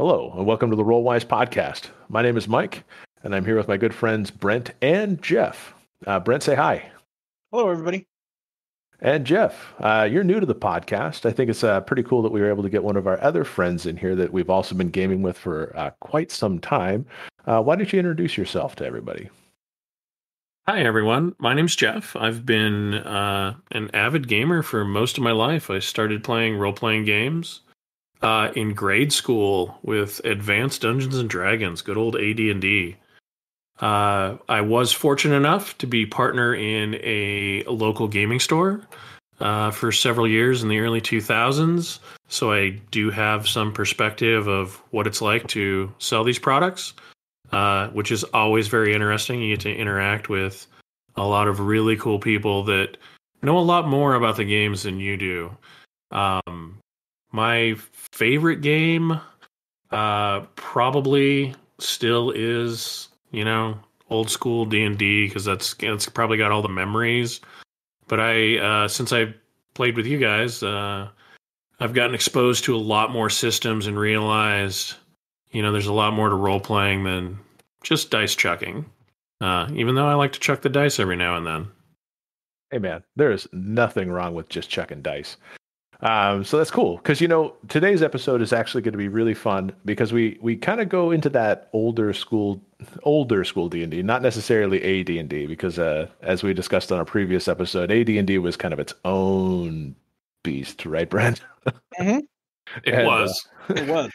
Hello, and welcome to the Role Wise podcast. My name is Mike, and I'm here with my good friends Brent and Jeff. Uh, Brent, say hi. Hello, everybody. And Jeff, uh, you're new to the podcast. I think it's uh, pretty cool that we were able to get one of our other friends in here that we've also been gaming with for uh, quite some time. Uh, why don't you introduce yourself to everybody? Hi, everyone. My name's Jeff. I've been uh, an avid gamer for most of my life. I started playing role playing games uh, in grade school with Advanced Dungeons and Dragons, good old AD&D. Uh, I was fortunate enough to be partner in a local gaming store uh, for several years in the early 2000s. So I do have some perspective of what it's like to sell these products, uh, which is always very interesting. You get to interact with a lot of really cool people that know a lot more about the games than you do. Um, my favorite game uh probably still is, you know, old school D&D because that's it's probably got all the memories. But I uh since I played with you guys, uh I've gotten exposed to a lot more systems and realized, you know, there's a lot more to role playing than just dice chucking. Uh, even though I like to chuck the dice every now and then. Hey man, there is nothing wrong with just chucking dice. Um, so that's cool because you know today's episode is actually going to be really fun because we we kind of go into that older school older school D and D, not necessarily AD and D, because uh, as we discussed on a previous episode, AD and D was kind of its own beast, right, Brent? Mm-hmm. It and, was. Uh, it was.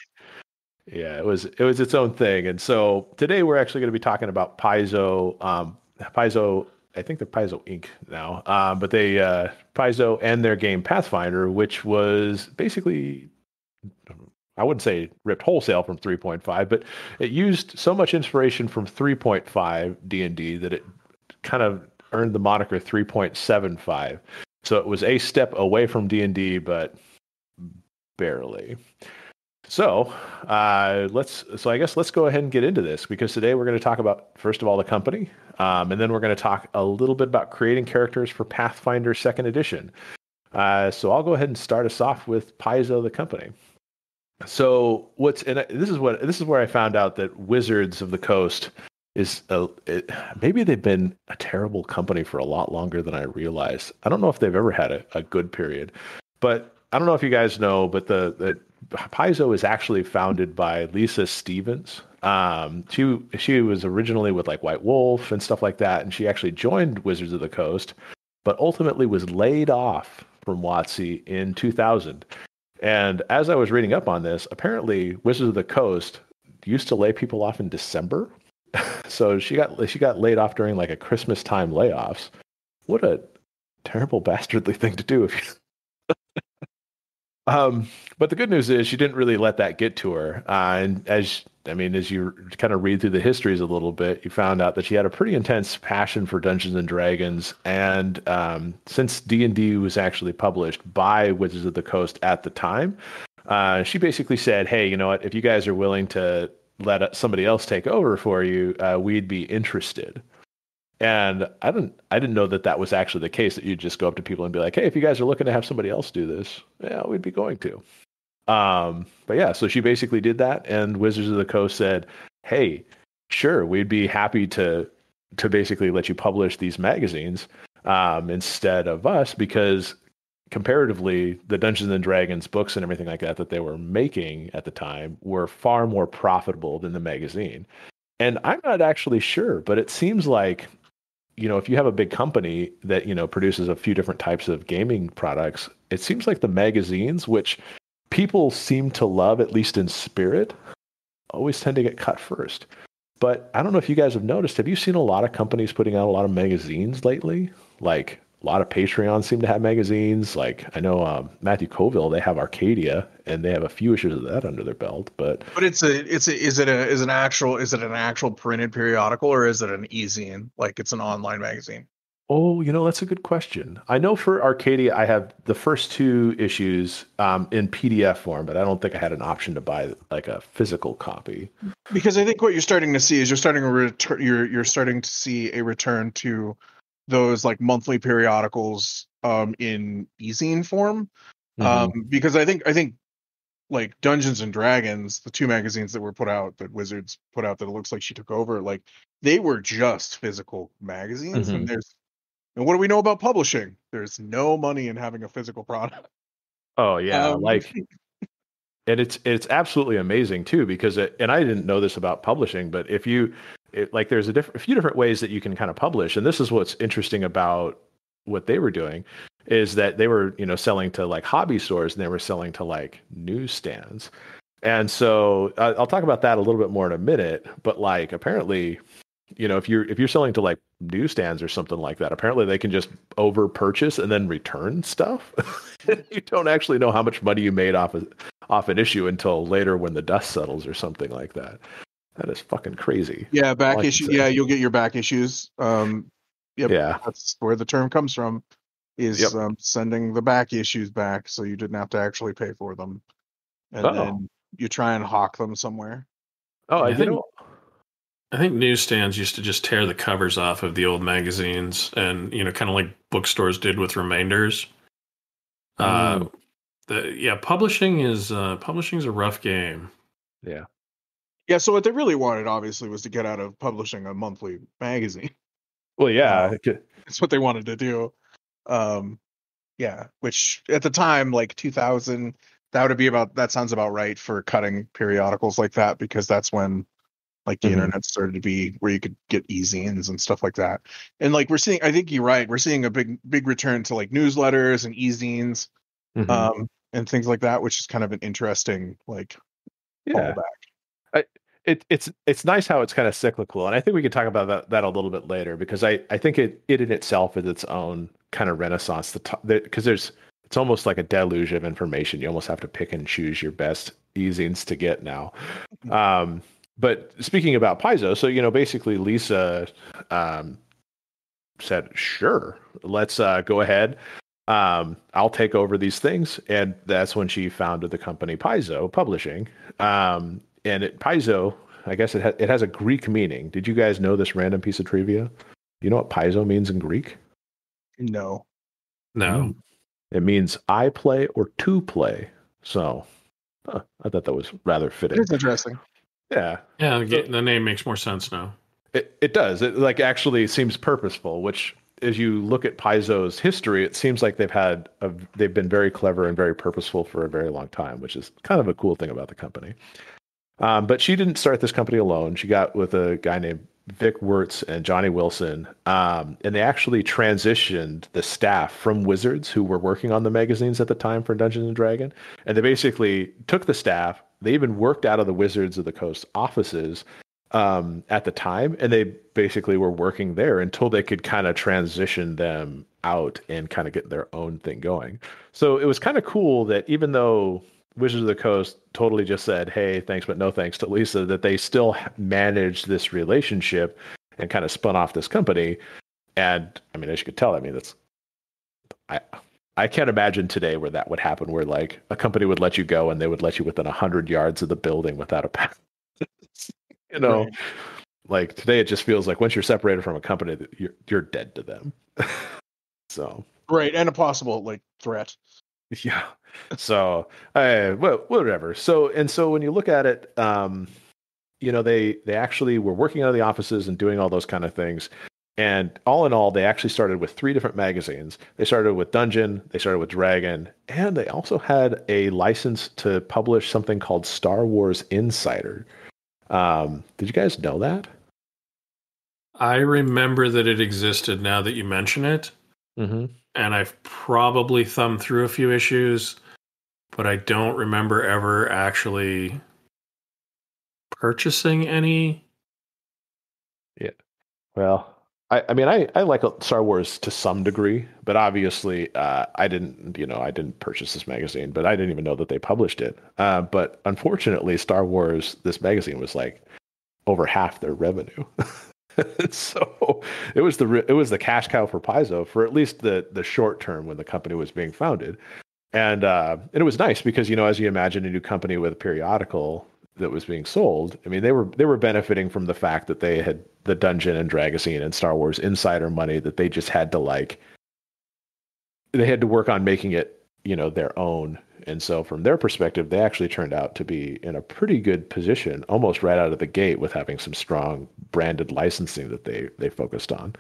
Yeah, it was. It was its own thing, and so today we're actually going to be talking about Paizo, um, Paizo I think they're Paizo Inc. now, uh, but they uh, Paizo and their game Pathfinder, which was basically I wouldn't say ripped wholesale from 3.5, but it used so much inspiration from 3.5 D&D that it kind of earned the moniker 3.75. So it was a step away from D&D, but barely. So uh, let's. So I guess let's go ahead and get into this because today we're going to talk about first of all the company, um, and then we're going to talk a little bit about creating characters for Pathfinder Second Edition. Uh, so I'll go ahead and start us off with Paizo, the company. So what's and this is what this is where I found out that Wizards of the Coast is a, it, maybe they've been a terrible company for a lot longer than I realized. I don't know if they've ever had a, a good period, but I don't know if you guys know, but the, the Paizo is actually founded by Lisa Stevens. Um, she she was originally with like White Wolf and stuff like that, and she actually joined Wizards of the Coast, but ultimately was laid off from WotC in 2000. And as I was reading up on this, apparently Wizards of the Coast used to lay people off in December. so she got she got laid off during like a Christmas time layoffs. What a terrible bastardly thing to do if um, but the good news is she didn't really let that get to her. Uh, and as I mean, as you kind of read through the histories a little bit, you found out that she had a pretty intense passion for Dungeons and Dragons. And um, since D and D was actually published by Wizards of the Coast at the time, uh, she basically said, "Hey, you know what? If you guys are willing to let somebody else take over for you, uh, we'd be interested." And I didn't I didn't know that that was actually the case that you'd just go up to people and be like, "Hey, if you guys are looking to have somebody else do this, yeah, we'd be going to." Um, but yeah, so she basically did that, and Wizards of the Coast said, "Hey, sure, we'd be happy to to basically let you publish these magazines um, instead of us because comparatively, the Dungeons and Dragons books and everything like that that they were making at the time were far more profitable than the magazine." And I'm not actually sure, but it seems like you know, if you have a big company that, you know, produces a few different types of gaming products, it seems like the magazines, which people seem to love, at least in spirit, always tend to get cut first. But I don't know if you guys have noticed, have you seen a lot of companies putting out a lot of magazines lately? Like a lot of Patreons seem to have magazines. Like I know um, Matthew Colville, they have Arcadia, and they have a few issues of that under their belt. But but it's a it's a is it a is an actual is it an actual printed periodical or is it an e-zine like it's an online magazine? Oh, you know that's a good question. I know for Arcadia, I have the first two issues um, in PDF form, but I don't think I had an option to buy like a physical copy. Because I think what you're starting to see is you're starting to return. You're you're starting to see a return to those like monthly periodicals um, in e-zine form. Mm-hmm. Um, because I think I think like Dungeons and Dragons, the two magazines that were put out that Wizards put out that it looks like she took over, like they were just physical magazines. Mhm. And there's and what do we know about publishing? There's no money in having a physical product. Oh yeah, Um, like and it's it's absolutely amazing too because it, and I didn't know this about publishing, but if you it, like there's a different a few different ways that you can kind of publish, and this is what's interesting about what they were doing is that they were you know selling to like hobby stores and they were selling to like newsstands, and so I'll talk about that a little bit more in a minute. But like apparently, you know if you're if you're selling to like newsstands or something like that, apparently they can just over purchase and then return stuff. you don't actually know how much money you made off of off an issue until later when the dust settles or something like that. That is fucking crazy. Yeah, back All I can issue. Yeah, you'll get your back issues. Um, Yep. Yeah. that's where the term comes from. Is Yep. um, sending the back issues back, so you didn't have to actually pay for them, and Oh. then you try and hawk them somewhere. Oh, I you think- I think newsstands used to just tear the covers off of the old magazines, and you know, kind of like bookstores did with remainders. Uh, Mm. the, yeah, publishing is uh, publishing is a rough game. Yeah, so what they really wanted, obviously, was to get out of publishing a monthly magazine. well, yeah, Wow. it could- That's what they wanted to do. Um, yeah, which at the time, like 2000, that would be about. That sounds about right for cutting periodicals like that because that's when like the Mhm. internet started to be where you could get e-zines and stuff like that. And like we're seeing, I think you're right. We're seeing a big, big return to like newsletters and e-zines Mhm. um, and things like that, which is kind of an interesting like yeah. fallback. It, it's it's nice how it's kind of cyclical, and I think we can talk about that, that a little bit later because I, I think it it in itself is its own kind of renaissance. The because there's it's almost like a deluge of information. You almost have to pick and choose your best e-zines to get now. Um, but speaking about Paizo, so you know basically Lisa um, said, "Sure, let's uh, go ahead." Um, I'll take over these things, and that's when she founded the company Paizo Publishing. Um, and it, Paizo, I guess it ha- it has a Greek meaning. Did you guys know this random piece of trivia? You know what Paizo means in Greek? No, No, It means I play or to play. So huh, I thought that was rather fitting. it's interesting. Yeah, yeah, the, the name makes more sense now. it, it does. It like actually seems purposeful, which as you look at Paizo's history, it seems like they've had a, they've been very clever and very purposeful for a very long time, which is kind of a cool thing about the company. Um, but she didn't start this company alone. She got with a guy named Vic Wertz and Johnny Wilson, um, and they actually transitioned the staff from Wizards who were working on the magazines at the time for Dungeons and Dragon, and they basically took the staff. They even worked out of the Wizards of the Coast offices um, at the time, and they basically were working there until they could kind of transition them out and kind of get their own thing going. So it was kind of cool that even though Wizards of the Coast totally just said, "Hey, thanks, but no thanks" to Lisa, that they still managed this relationship and kind of spun off this company. And I mean, as you could tell, I mean, that's I. I can't imagine today where that would happen, where like a company would let you go and they would let you within a hundred yards of the building without a pass. you know, Right. like today it just feels like once you're separated from a company, you're you're dead to them. so Right, and a possible like threat. yeah. So, uh, well, whatever. So, and so when you look at it, um, you know, they they actually were working out of the offices and doing all those kind of things. And all in all, they actually started with three different magazines. They started with Dungeon, they started with Dragon, and they also had a license to publish something called Star Wars Insider. Um, did you guys know that? I remember that it existed now that you mention it, Mm-hmm. And I've probably thumbed through a few issues, but I don't remember ever actually purchasing any. Yeah. Well, I, I mean, I, I like Star Wars to some degree, but obviously, uh, I didn't, you know, I didn't purchase this magazine, but I didn't even know that they published it. Uh, but unfortunately, Star Wars, this magazine was like over half their revenue. so it was the it was the cash cow for Paizo for at least the the short term when the company was being founded, and uh, and it was nice because you know as you imagine a new company with a periodical that was being sold, I mean they were they were benefiting from the fact that they had the Dungeon and Dragazine and Star Wars Insider money that they just had to like they had to work on making it you know their own And so, from their perspective, they actually turned out to be in a pretty good position, almost right out of the gate, with having some strong branded licensing that they they focused on.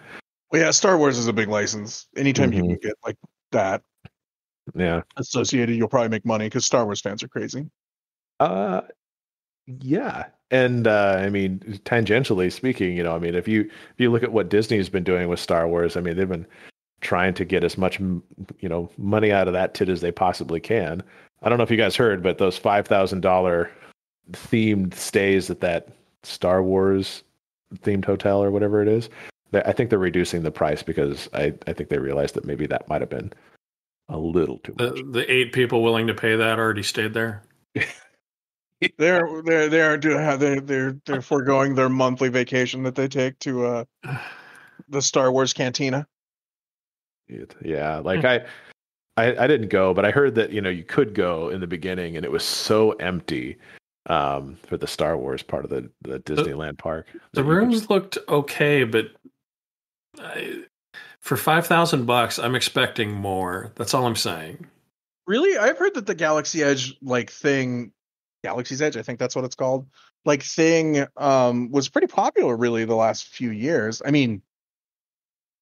Well, yeah, Star Wars is a big license. Anytime you Mhm. can get like that Yeah. associated, you'll probably make money because Star Wars fans are crazy. Uh, yeah, and uh, I mean, tangentially speaking, you know, I mean, if you if you look at what Disney's been doing with Star Wars, I mean, they've been trying to get as much, you know, money out of that tit as they possibly can. I don't know if you guys heard, but those five thousand dollar themed stays at that Star Wars themed hotel or whatever it is, I think they're reducing the price because I I think they realized that maybe that might have been a little too much. The, the eight people willing to pay that already stayed there. They're they're they're do they're they're they're foregoing their monthly vacation that they take to uh the Star Wars cantina. It- yeah, like I, I, I didn't go, but I heard that you know you could go in the beginning, and it was so empty um, for the Star Wars part of the the Disneyland park. The that you could- rooms looked okay, but I, for five thousand bucks, I'm expecting more. That's all I'm saying. Really, I've heard that the Galaxy Edge like thing, Galaxy's Edge, I think that's what it's called, like thing, um, was pretty popular really the last few years. I mean,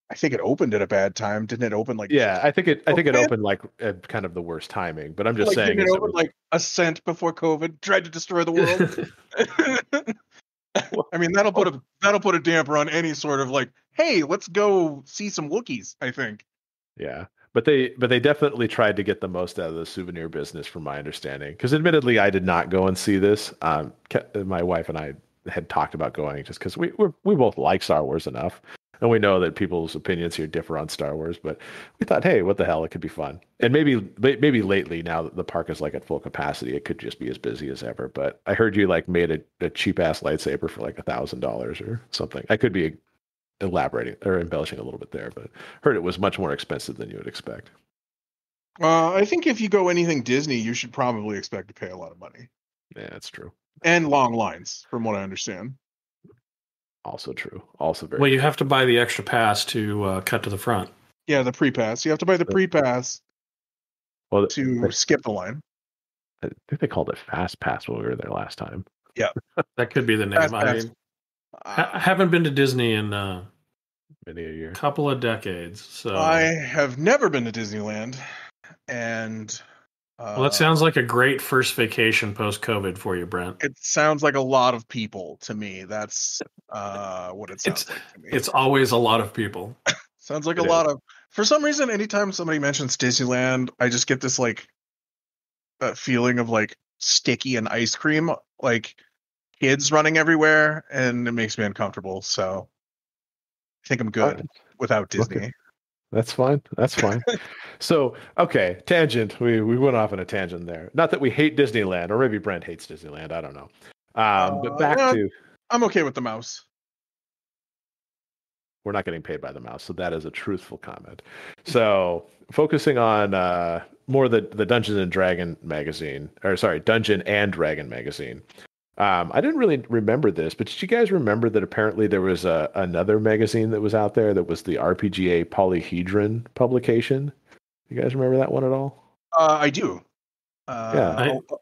I think it opened at a bad time, didn't it? Open like yeah, I think it. I think it opened like at kind of the worst timing, but I'm just like, saying. it it open was- like a cent before COVID tried to destroy the world. I mean, that'll put a that'll put a damper on any sort of like, hey, let's go see some Wookiees. I think. Yeah, but they but they definitely tried to get the most out of the souvenir business, from my understanding. Because admittedly, I did not go and see this. Um, my wife and I had talked about going just because we we're, we both like Star Wars enough, and we know that people's opinions here differ on Star Wars. But we thought, hey, what the hell, it could be fun. And maybe maybe lately, now that the park is like at full capacity, it could just be as busy as ever. But I heard you like made a, a cheap ass lightsaber for like a thousand dollars or something. I could be elaborating or embellishing a little bit there, but heard it was much more expensive than you would expect. Uh, I think if you go anything Disney, you should probably expect to pay a lot of money Yeah, that's true. and long lines, from what I understand. Also true. Also very. well, you have to buy the extra pass to uh, cut to the front. Yeah, the pre pass. You have to buy the pre pass well, to skip the line. I think they called it Fast Pass when we were there last time. Yeah, that could be the name. Fast I mean, I I haven't been to Disney in a Many a year. couple of decades, so I have never been to Disneyland, and uh, well, that sounds like a great first vacation post COVID for you, Brent. It sounds like a lot of people to me. That's uh, what it sounds It's- like to me. It's always a lot of people. sounds like a it lot of. For some reason, anytime somebody mentions Disneyland, I just get this like that feeling of like sticky and ice cream, like kids running everywhere, and it makes me uncomfortable. So I think I'm good Fine. without Okay. Disney. That's fine. That's fine. so, okay, tangent. We we went off on a tangent there. Not that we hate Disneyland, or maybe Brent hates Disneyland. I don't know. Um, Uh, but back yeah. to I'm okay with the mouse. we're not getting paid by the mouse, so that is a truthful comment. So, focusing on uh, more the the Dungeons and Dragon magazine, or sorry, Dungeon and Dragon magazine. Um, I didn't really remember this, but did you guys remember that apparently there was a, another magazine that was out there that was the RPGA Polyhedron publication? You guys remember that one at all? Uh, I do. Uh, Yeah. I- a-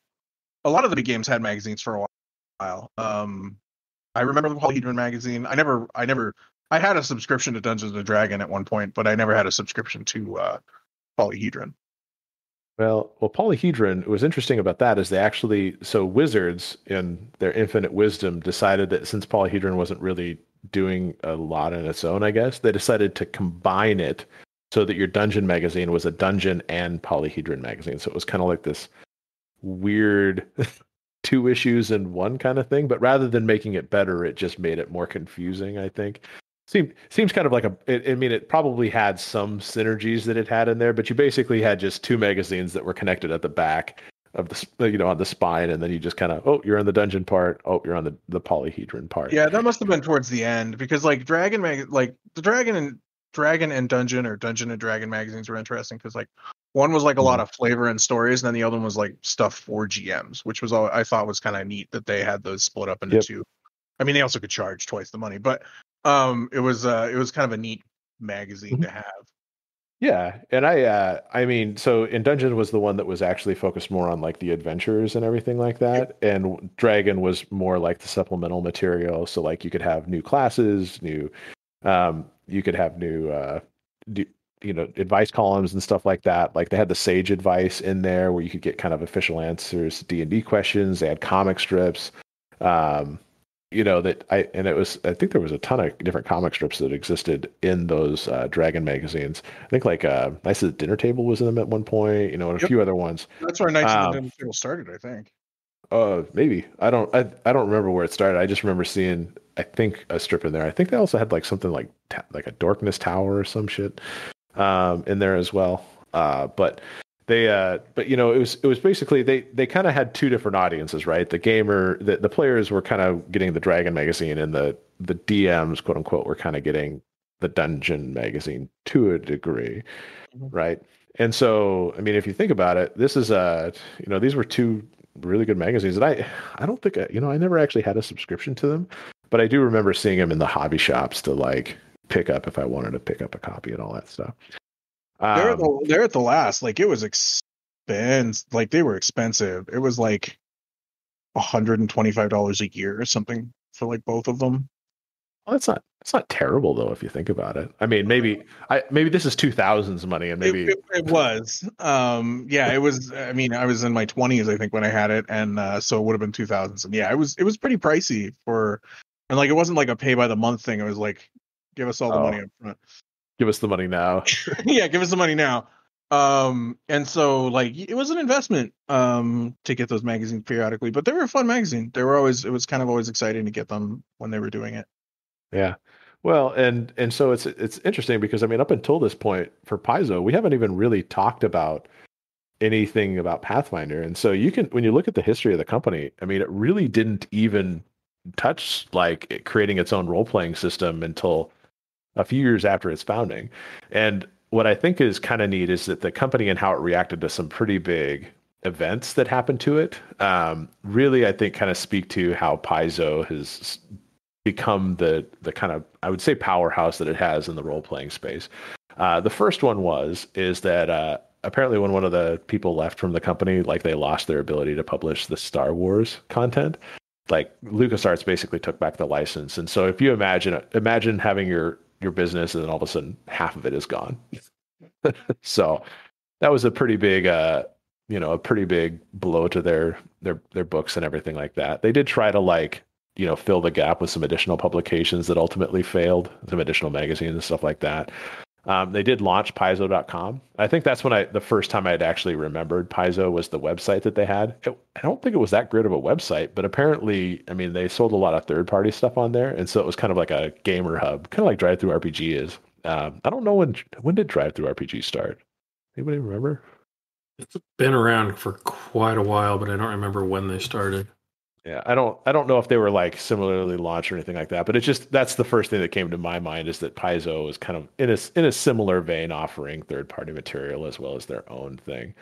a lot of the big games had magazines for a while. Um, I remember the Polyhedron magazine. I never, I never, I had a subscription to Dungeons and Dragon at one point, but I never had a subscription to uh, Polyhedron. Well, well, Polyhedron. What was interesting about that is they actually so Wizards in their infinite wisdom decided that since Polyhedron wasn't really doing a lot on its own, I guess they decided to combine it so that your dungeon magazine was a dungeon and Polyhedron magazine. So it was kind of like this weird two issues in one kind of thing. But rather than making it better, it just made it more confusing. I think seems kind of like a it, i mean it probably had some synergies that it had in there but you basically had just two magazines that were connected at the back of the you know on the spine and then you just kind of oh you're on the dungeon part oh you're on the the polyhedron part Yeah, that must have been towards the end because like Dragon mag, like the Dragon and Dragon and Dungeon or Dungeon and Dragon magazines were interesting because like one was like a lot mm. of flavor and stories, and then the other one was like stuff for GMs, which was all I thought was kind of neat that they had those split up into Yep. two. I mean, they also could charge twice the money, but um, it was uh, it was kind of a neat magazine Mhm. to have. Yeah, and I, uh, I mean, so in Dungeon was the one that was actually focused more on like the adventures and everything like that, and Dragon was more like the supplemental material. So like you could have new classes, new, um, you could have new, uh, new, you know, advice columns and stuff like that. Like they had the Sage advice in there where you could get kind of official answers to D and D questions. They had comic strips. Um, you know that I and it was I think there was a ton of different comic strips that existed in those uh, Dragon magazines. I think like uh, of the Dinner Table was in them at one point, you know, and a Yep. few other ones. That's where Knights Um, of the Dinner Table started, I think. Uh, maybe I don't I, I don't remember where it started. I just remember seeing I think a strip in there. I think they also had like something like ta- like a Darkness Tower or some shit um, in there as well. Uh, but they uh but you know it was it was basically they they kind of had two different audiences right? The gamer the, the players were kind of getting the dragon magazine and the the dms quote unquote were kind of getting the dungeon magazine to a degree Mhm. right? And so i mean if you think about it this is uh you know these were two really good magazines and i i don't think I, you know i never actually had a subscription to them but i do remember seeing them in the hobby shops to like pick up if i wanted to pick up a copy and all that stuff they're, at Um, the, they're at the last. Like it was expense. Like they were expensive. It was like hundred and twenty five dollars a year or something for like both of them. Well, that's not that's not terrible though if you think about it. I mean, maybe I maybe this is two thousands money, and maybe it, it, it was. Um, yeah, it was. I mean, I was in my twenties, I think, when I had it, and uh, so it would have been two thousands. And yeah, it was. It was pretty pricey for, and like it wasn't like a pay by the month thing. It was like, give us all the Oh. money up front. Give us the money now. yeah, give us the money now. Um, and so like it was an investment um to get those magazines periodically, but they were a fun magazine. They were always it was kind of always exciting to get them when they were doing it. Yeah. Well, and and so it's it's interesting because I mean, up until this point for Paizo, we haven't even really talked about anything about Pathfinder. And so you can when you look at the history of the company, I mean, it really didn't even touch like creating its own role playing system until a few years after its founding. And what I think is kind of neat is that the company and how it reacted to some pretty big events that happened to it um, really, I think, kind of speak to how Paizo has become the the kind of I would say powerhouse that it has in the role playing space. Uh, the first one was is that uh, apparently when one of the people left from the company, like they lost their ability to publish the Star Wars content. Like LucasArts basically took back the license, and so if you imagine imagine having your your business and then all of a sudden half of it is gone. so that was a pretty big uh you know a pretty big blow to their their their books and everything like that. They did try to like you know fill the gap with some additional publications that ultimately failed, some additional magazines and stuff like that. Um, they did launch Paizo.com. I think that's when I the first time I had actually remembered Paizo was the website that they had. It, I don't think it was that great of a website, but apparently, I mean, they sold a lot of third party stuff on there, and so it was kind of like a gamer hub, kind of like DriveThruRPG is. Um, I don't know when when did DriveThruRPG start. Anybody remember? It's been around for quite a while, but I don't remember when they started. Yeah, I don't I don't know if they were like similarly launched or anything like that, but it's just that's the first thing that came to my mind is that Paizo is kind of in a in a similar vein offering third party material as well as their own thing.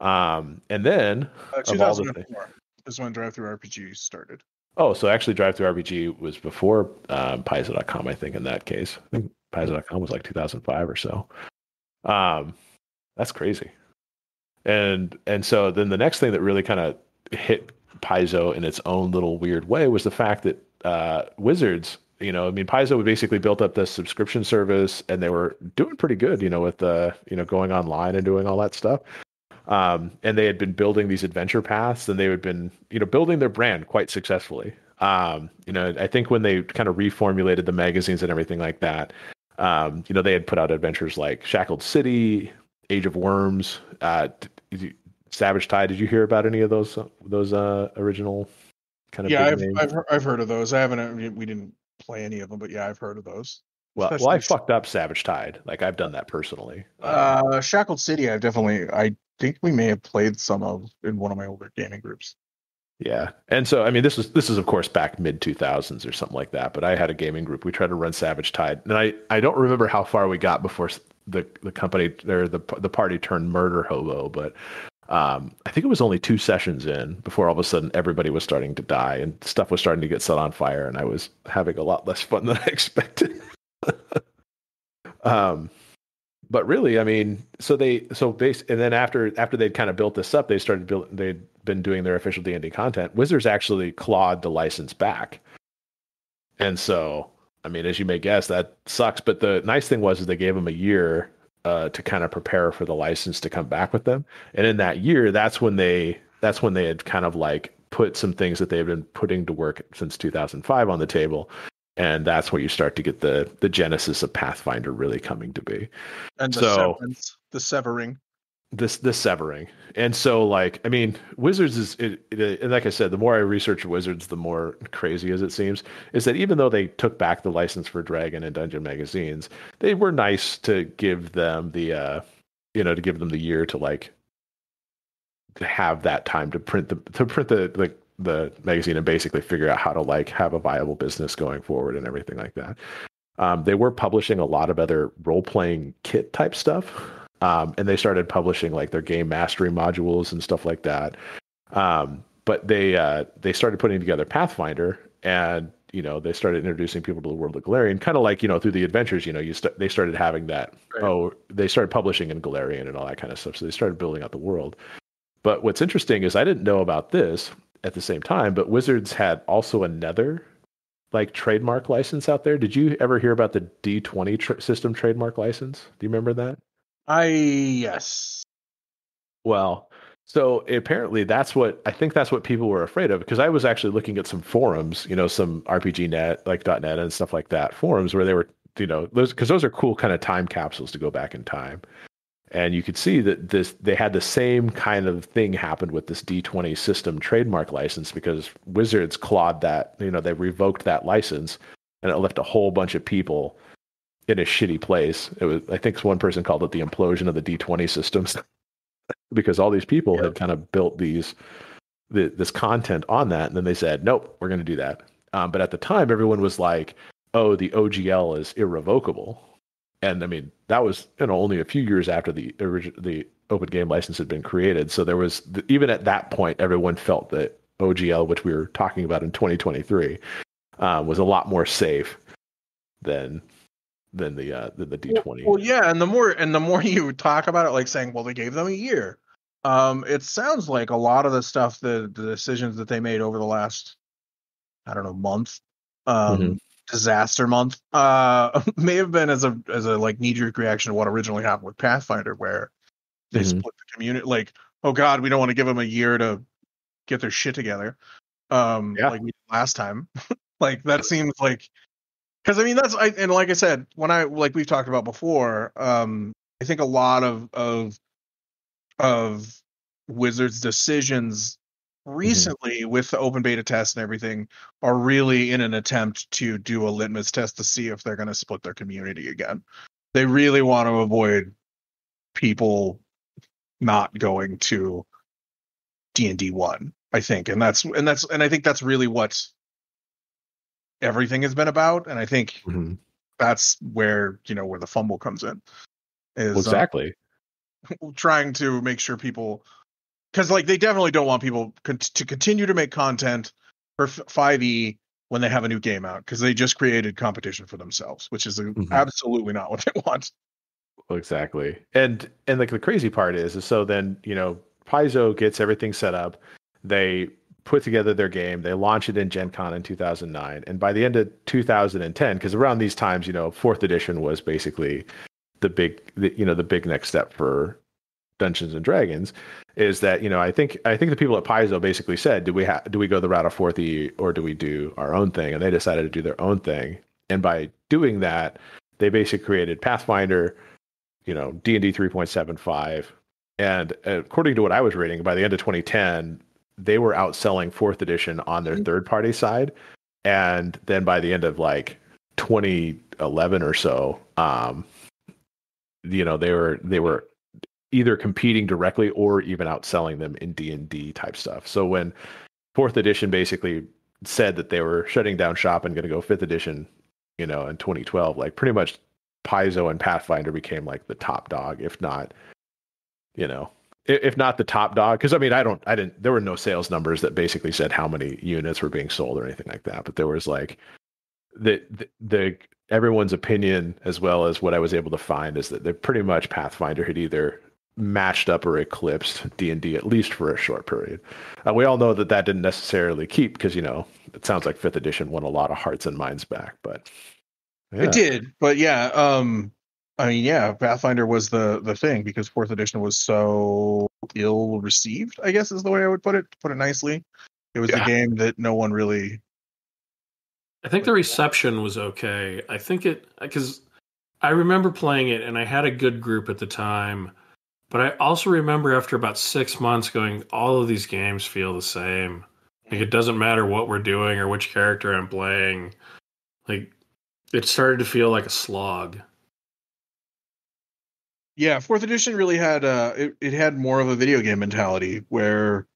Um, and then Uh, Of all the 2004 is when DriveThruRPG started. oh, so actually DriveThruRPG was before um, Paizo.com, I think in that case. I think Paizo.com was like 2005 or so. Um, that's crazy. And and so then the next thing that really kind of hit Paizo in its own little weird way was the fact that uh, Wizards, you know, I mean, Paizo basically built up this subscription service, and they were doing pretty good, you know, with the you know going online and doing all that stuff. Um, and they had been building these adventure paths, and they had been you know building their brand quite successfully. Um, you know, I think when they kind of reformulated the magazines and everything like that, um, you know, they had put out adventures like Shackled City, Age of Worms, uh, Savage Tide. Did you hear about any of those those uh, original kind of Yeah, I've? I've, heard, I've heard of those. I haven't. uh, we- didn't play any of them, but yeah, I've heard of those. well, well, I fucked up Savage Tide. Like I've done that personally. Um, Uh, Shackled City, I've definitely. I think we may have played some of in one of my older gaming groups. Yeah, and so I mean, this is this is of course back mid two thousands or something like that. But I had a gaming group. We tried to run Savage Tide, and I I don't remember how far we got before the the company or the the party turned murder hobo. But um, I think it was only two sessions in before all of a sudden everybody was starting to die and stuff was starting to get set on fire, and I was having a lot less fun than I expected. um, but really, I mean, so they so base and then after after they'd kind of built this up, they started build they'd been doing their official D and D content. Wizards actually clawed the license back, and so I mean, as you may guess, that sucks. But the nice thing was is they gave them a year uh, to kind of prepare for the license to come back with them, and in that year, that's when they that's when they had kind of like put some things that they've been putting to work since 2005 on the table. And that's where you start to get the the genesis of pathfinder really coming to be. And the So- severance, the severing. This this severing. And so like i mean wizards is it, it, and like i said the more i research wizards the more crazy as it seems is that even though they took back the license for dragon and dungeon magazines they were nice to give them the uh you know to give them the year to like have that time to print the to print the like the magazine and basically figure out how to like have a viable business going forward and everything like that. Um, they were publishing a lot of other role-playing kit type stuff um, and they started publishing like their game mastery modules and stuff like that. Um, but they uh, they started putting together Pathfinder, and you know they started introducing people to the world of Golarion, kind of like you know through the adventures. You know, you st- they started having that. Right. Oh, they started publishing in Golarion and all that kind of stuff. So they started building out the world. But what's interesting is I didn't know about this at the same time, but Wizards had also another like trademark license out there. Did you ever hear about the D20 tr- system trademark license? Do you remember that? I yes. Well, so apparently that's what I think that's what people were afraid of because I was actually looking at some forums, you know, some RPGNet like .net and stuff like that forums where they were, you know, those because those are cool kind of time capsules to go back in time. And you could see that this they had the same kind of thing happened with this D20 system trademark license because Wizards clawed that, you know, they revoked that license and it left a whole bunch of people in a shitty place. It was I think one person called it the implosion of the D20 systems because all these people Yep. had kind of built these the, this content on that and then they said nope we're going to do that um, but at the time everyone was like oh the ogl is irrevocable and i mean that was you know only a few years after the origin the open game license had been created so there was even at that point everyone felt that ogl which we were talking about in 2023 um, was a lot more safe than than the uh, than the d20 Well, yeah, and the more and the more you talk about it, like saying, well, they gave them a year. Um, it sounds like a lot of the stuff, the the decisions that they made over the last, I don't know, month, um, Mhm. disaster month, uh, may have been as a as a like knee jerk reaction to what originally happened with Pathfinder, where they Mhm. split the community. Like, oh God, we don't want to give them a year to get their shit together. Um, Yeah. like we did last time. like that seems like because I mean that's I and like I said when I like we've talked about before. Um, I think a lot of of of Wizards decisions recently with the open beta test and everything are really in an attempt to do a litmus test to see if they're going to split their community again. They really want to avoid people not going to D and D one. I think, and that's and that's and I think that's really what everything has been about. And I think Mhm. that's where you know where the fumble comes in. Is Well, uh, exactly trying to make sure people because like they definitely don't want people con- to continue to make content for f- 5e when they have a new game out because they just created competition for themselves which is Mhm. absolutely not what they want Well, exactly. And and like the crazy part is, is so then you know Paizo gets everything set up. They put together their game. They launch it in Gen Con in 2009, and by the end of 2010, because around these times, you know, fourth edition was basically the big, the, you know, the big next step for Dungeons and Dragons. Is that you know I think I think the people at Paizo basically said, do we have, do we go the route of fourth E or do we do our own thing? And they decided to do their own thing. And by doing that, they basically created Pathfinder, you know, D and D 3.75, and according to what I was reading, by the end of 2010, they were outselling fourth edition on their third party side, and then by the end of like 2011 or so, um, you know, they were they were either competing directly or even outselling them in D and D type stuff. So when fourth edition basically said that they were shutting down shop and going to go fifth edition, you know, in 2012, like pretty much Paizo and Pathfinder became like the top dog, if not, you know, if not the top dog. Because I mean, I don't, I didn't. There were no sales numbers that basically said how many units were being sold or anything like that. But there was like the the, the everyone's opinion, as well as what I was able to find, is that they're pretty much Pathfinder had either matched up or eclipsed D and D at least for a short period. Uh, we all know that that didn't necessarily keep because you know it sounds like fifth edition won a lot of hearts and minds back, but yeah. it did. But yeah, um, I mean, yeah, Pathfinder was the the thing because fourth edition was so ill received. I guess is the way I would put it. To put it nicely, it was yeah. the game that no one really. I think the reception was okay. I think it because I remember playing it and I had a good group at the time but I also remember after about six months going, all of these games feel the same. Like it doesn't matter what we're doing or which character I'm playing. Like it started to feel like a slog. Yeah, fourth edition really had uh it, it had more of a video game mentality where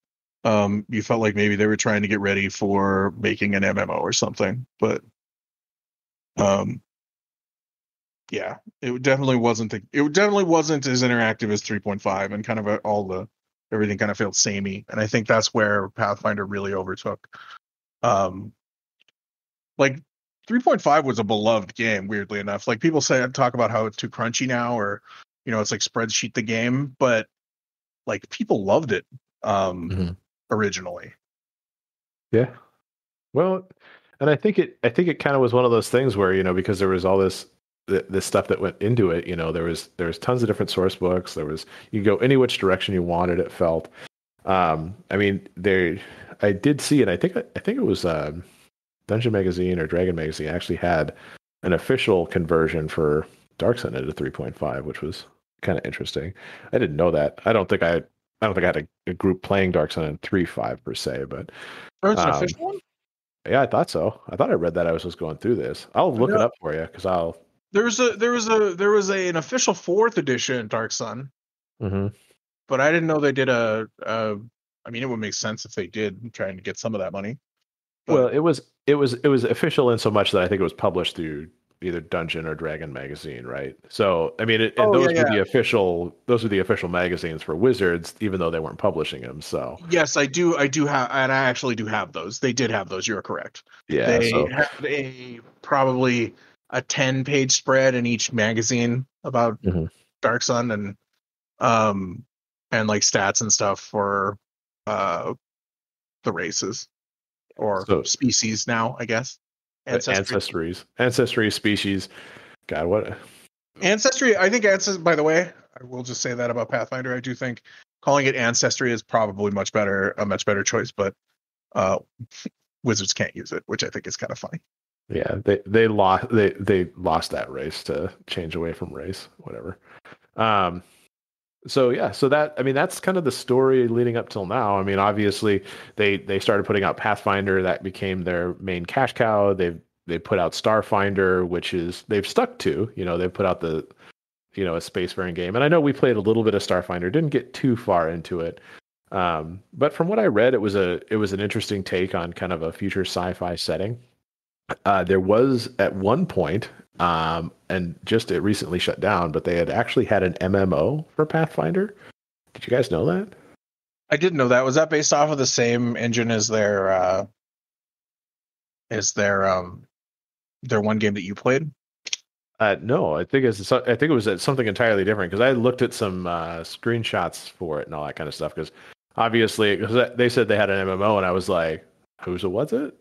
um you felt like maybe they were trying to get ready for making an MMO or something. But um yeah, it definitely wasn't the, it definitely wasn't as interactive as 3.5 and kind of a, all the everything kind of felt samey and I think that's where Pathfinder really overtook um like 3.5 was a beloved game weirdly enough like people say talk about how it's too crunchy now or you know it's like spreadsheet the game but like people loved it um mm-hmm. originally yeah well and i think it i think it kind of was one of those things where you know because there was all this the, the stuff that went into it. You know, there was there was tons of different source books. There was you go any which direction you wanted. It felt. Um, I mean, there I did see, and I think I think it was uh, Dungeon Magazine or Dragon Magazine actually had an official conversion for Dark Sun into 3.5, which was kind of interesting. I didn't know that. I don't think I I don't think I had a, a group playing Dark Sun in 3.5 per se, but oh, it's um, an official one. Yeah, I thought so. I thought I read that I was just going through this. I'll look it up for you because I'll there was a there was a there was a, an official fourth edition Dark Sun, mm-hmm. but I didn't know they did a, a. I mean, it would make sense if they did, trying to get some of that money. But, well, it was it was it was official in so much that I think it was published through either Dungeon or Dragon magazine, right? So I mean, it, and oh, those yeah, were yeah. the official those were the official magazines for Wizards, even though they weren't publishing them. So yes, I do I do have, and I actually do have those. They did have those. You're correct. Yeah, they so. had a probably a 10 page spread in each magazine about mm-hmm. Dark Sun and um and like stats and stuff for uh the races or so, species now, I guess. Ancestry. Ancestries. Ancestry species. God, what Ancestry, I think ancestry by the way, I will just say that about Pathfinder. I do think calling it ancestry is probably much better a much better choice, but uh wizards can't use it, which I think is kind of funny. Yeah, they they lost they they lost that race to change away from race, whatever. Um, so yeah, so that I mean that's kind of the story leading up till now. I mean, obviously they they started putting out Pathfinder, that became their main cash cow. They've they put out Starfinder, which is they've stuck to. You know, they've put out the you know a spacefaring game, and I know we played a little bit of Starfinder, didn't get too far into it. Um, but from what I read, it was a it was an interesting take on kind of a future sci-fi setting. Uh, there was at one point, um, and just it recently shut down, but they had actually had an MMO for Pathfinder. Did you guys know that? I didn't know that. Was that based off of the same engine as their uh, as their um their one game that you played? Uh, no, I think it's I think it was something entirely different because I looked at some uh, screenshots for it and all that kind of stuff because obviously because they said they had an MMO and I was like, who's it was it?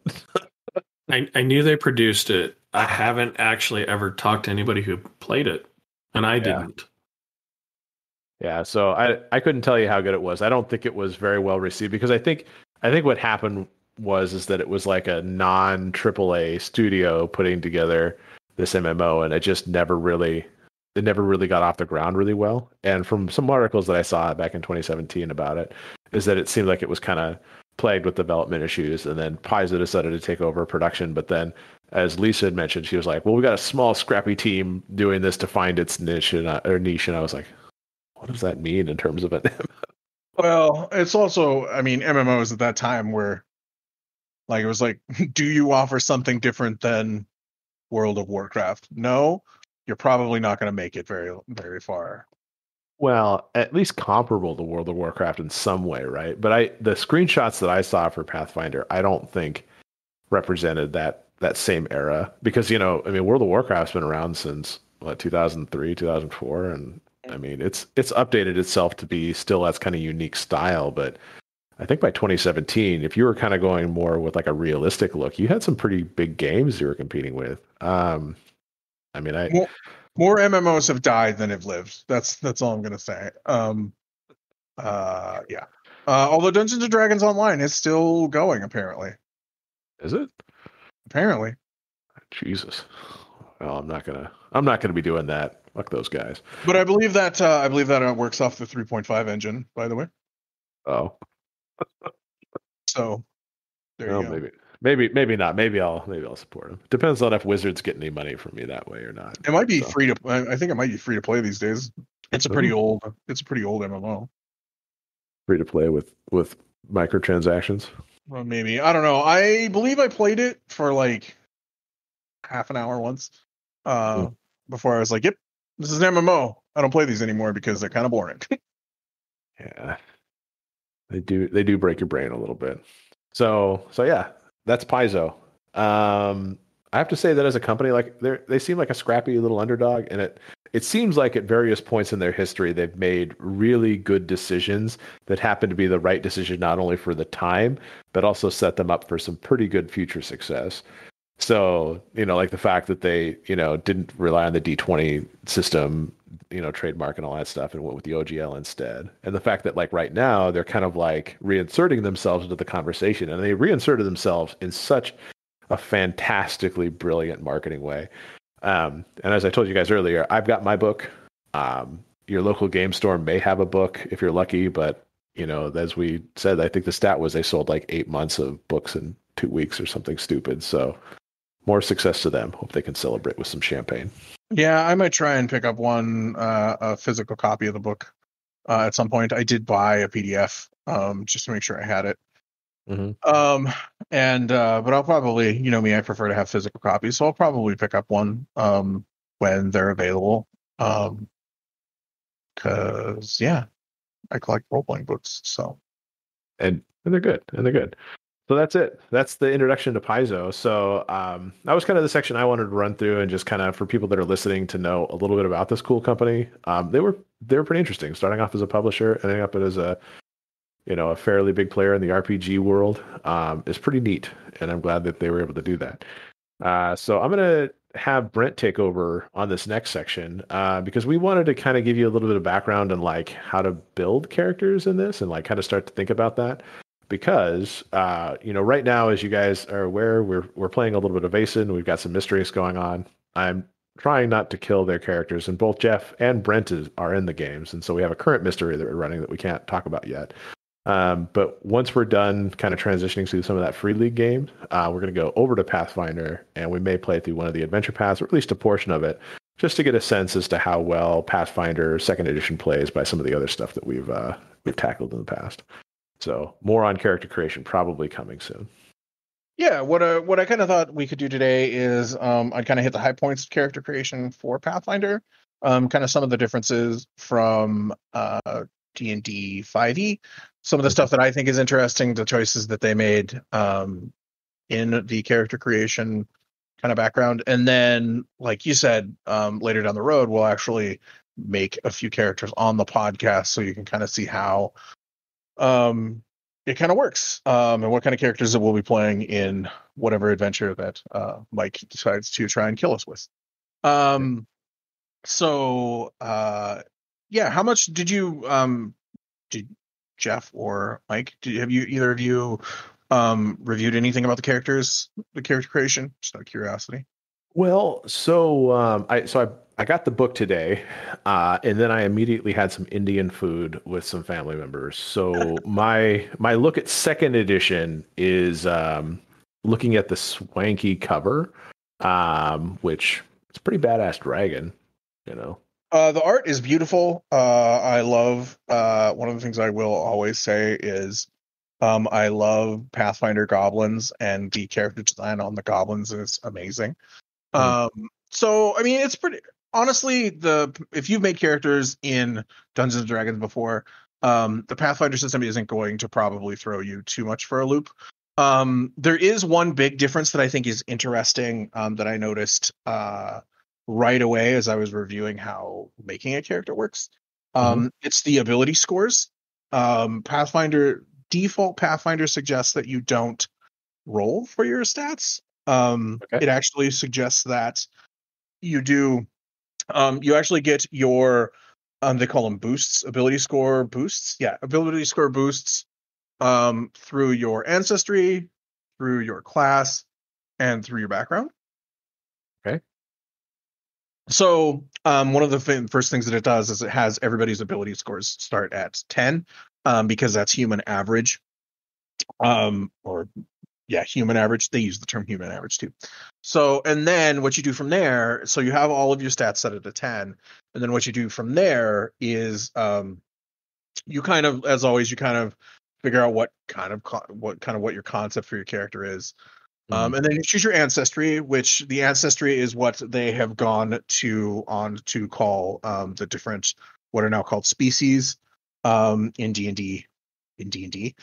I, I knew they produced it. I haven't actually ever talked to anybody who played it, and I yeah. didn't. Yeah, so I I couldn't tell you how good it was. I don't think it was very well received because I think I think what happened was is that it was like a non AAA studio putting together this MMO, and it just never really it never really got off the ground really well. And from some articles that I saw back in 2017 about it, is that it seemed like it was kind of plagued with development issues, and then Paizo decided to take over production. But then, as Lisa had mentioned, she was like, "Well, we got a small, scrappy team doing this to find its niche and or niche," and I was like, "What does that mean in terms of it?" well, it's also, I mean, MMOs at that time were like it was like, do you offer something different than World of Warcraft? No, you're probably not going to make it very, very far. Well, at least comparable to World of Warcraft in some way, right? But I the screenshots that I saw for Pathfinder, I don't think represented that that same era. Because you know I mean World of Warcraft's been around since what 2003 2004 and I mean it's it's updated itself to be still that's kind of unique style but I think by 2017 if you were kind of going more with like a realistic look you had some pretty big games you were competing with. Um I mean I more, more MMOs have died than have lived. That's that's all I'm gonna say. Um uh yeah. Uh although Dungeons and Dragons Online is still going apparently. Is it apparently. Jesus. Well I'm not gonna I'm not gonna be doing that. Fuck those guys. But I believe that uh, I believe that uh, works off the 3.5 engine by the way. Oh. So there well, you go. maybe maybe maybe not. Maybe I'll maybe I'll support them depends on if Wizards get any money from me that way or not. It might be So, free to I I think it might be free to play these days. It's a pretty Ooh. old it's a pretty old MMO free to play with with microtransactions Well, maybe I don't know. I believe I played it for like half an hour once. Uh, before I was like, "Yep, this is an MMO. I don't play these anymore because they're kind of boring." Yeah. They do they do break your brain a little bit. So so yeah, that's Paizo. Um I have to say that as a company, like they they seem like a scrappy little underdog, and it it seems like at various points in their history they've made really good decisions that happen to be the right decision not only for the time, but also set them up for some pretty good future success. So, you know, like the fact that they, you know, didn't rely on the D20 system, you know, trademark and all that stuff and went with the OGL instead. And the fact that like right now they're kind of like reinserting themselves into the conversation and they reinserted themselves in such a fantastically brilliant marketing way. Um, and as I told you guys earlier, I've got my book. Um, your local game store may have a book if you're lucky, but you know, as we said, I think the stat was they sold like eight months of books in two weeks or something stupid. So more success to them. Hope they can celebrate with some champagne. yeah, I might try and pick up one uh, a physical copy of the book uh, at some point. I did buy a PDF um, just to make sure I had it. Mhm. Um, and uh, but I'll probably, you know me, I prefer to have physical copies, so I'll probably pick up one um, when they're available. Um, cause yeah, I collect role playing books, so. and and they're good and they're good so that's it that's the introduction to paizo so um, that was kind of the section i wanted to run through and just kind of for people that are listening to know a little bit about this cool company um, they were they were pretty interesting starting off as a publisher ending up as a you know a fairly big player in the rpg world um, is pretty neat and i'm glad that they were able to do that uh, so i'm going to have brent take over on this next section uh, because we wanted to kind of give you a little bit of background on like how to build characters in this and like kind of start to think about that because uh, you know right now as you guys are aware we're we're playing a little bit of Vaesen. We've got some mysteries going on. I'm trying not to kill their characters, and both Jeff and Brent is, are in the games, and so we have a current mystery that we're running that we can't talk about yet. Um, but once we're done, kind of transitioning through some of that free league game, uh, we're going to go over to Pathfinder, and we may play through one of the adventure paths, or at least a portion of it, just to get a sense as to how well Pathfinder Second Edition plays by some of the other stuff that we've uh, we've tackled in the past. So more on character creation probably coming soon. Yeah, what I what I kind of thought we could do today is um I'd kind of hit the high points of character creation for Pathfinder, um kind of some of the differences from uh D&D 5e, some of the stuff that I think is interesting, the choices that they made um in the character creation kind of background. And then like you said um later down the road we'll actually make a few characters on the podcast so you can kind of see how um it kind of works um and what kind of characters that we'll be playing in whatever adventure that uh mike decides to try and kill us with. Um so uh yeah how much did you um did jeff or mike did have you either of you um reviewed anything about the characters the character creation just out of curiosity Well, so um, I so I I got the book today, uh, and then I immediately had some Indian food with some family members. So my my look at second edition is um, looking at the swanky cover, um, which it's a pretty badass dragon, you know. Uh, the art is beautiful. Uh, I love. Uh, one of the things I will always say is, um, I love Pathfinder goblins, and the character design on the goblins is amazing. Um, so I mean, it's pretty. Honestly, the if you've made characters in Dungeons and Dragons before, um, the Pathfinder system isn't going to probably throw you too much for a loop. Um, there is one big difference that I think is interesting um, that I noticed uh, right away as I was reviewing how making a character works. Um, It's the ability scores. Um, Pathfinder default Pathfinder suggests that you don't roll for your stats. Um, Okay. It actually suggests that you do. Um, you actually get your um, they call them boosts, ability score boosts. Yeah, ability score boosts um, through your ancestry, through your class, and through your background. Okay. So um, one of the fin- first things that it does is it has everybody's ability scores start at 10 um, because that's human average. Um, or yeah, human average. They use the term human average too. So, and then what you do from there, so you have all of your stats set at a 10. And then what you do from there is um, you kind of, as always, you kind of figure out what kind of co- what kind of what your concept for your character is. Um, and then you choose your ancestry, which the ancestry is what they have gone to on to call um, the different what are now called species um, in D and D in D and D.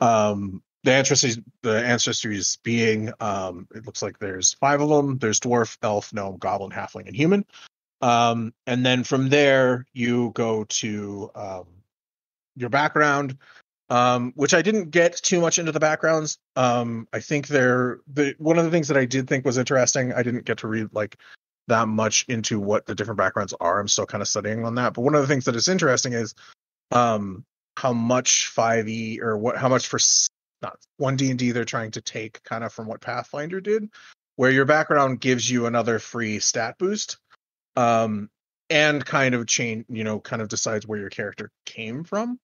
Um, the ancestries, the ancestries being, um, it looks like there's five of them. There's dwarf, elf, gnome, goblin, halfling, and human. Um, and then from there you go to um, your background, um, which I didn't get too much into the backgrounds. Um, I think they're the one of the things that I did think was interesting. I didn't get to read like that much into what the different backgrounds are. I'm still kind of studying on that. But one of the things that is interesting is um, how much 5e or what how much for not one D and D they're trying to take kind of from what Pathfinder did, where your background gives you another free stat boost. Um, and kind of change, you know, kind of decides where your character came from.